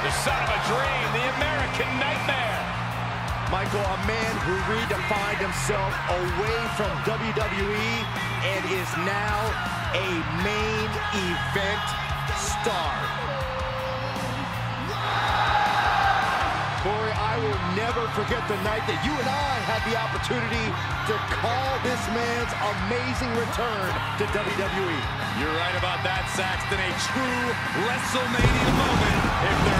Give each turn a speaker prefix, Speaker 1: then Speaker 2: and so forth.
Speaker 1: The son of a dream, the American Nightmare.
Speaker 2: Michael, a man who redefined himself away from WWE and is now a main event star. Corey, I will never forget the night that you and I had the opportunity to call this man's amazing return to WWE.
Speaker 1: You're right about that, Saxton. A true WrestleMania moment, if there.